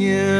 Yeah.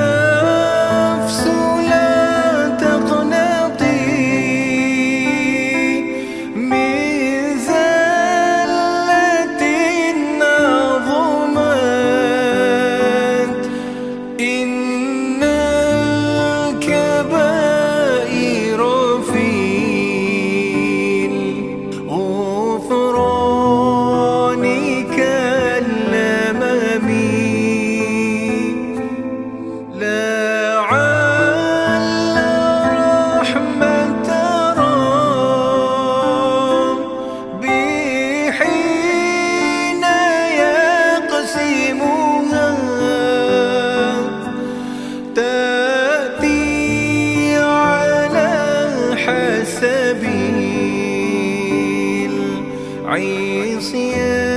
I see it.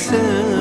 faces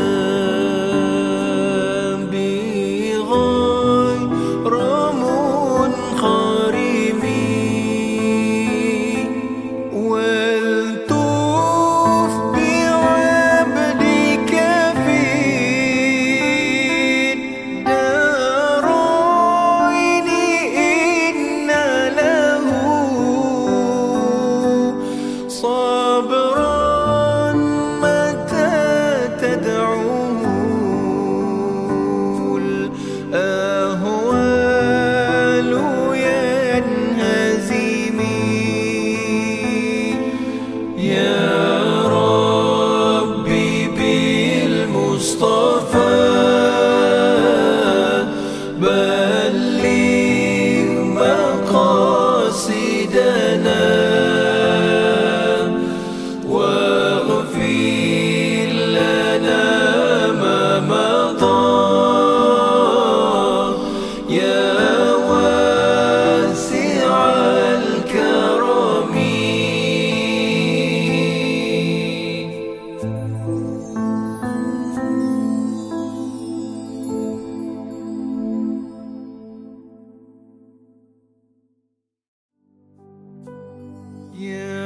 you.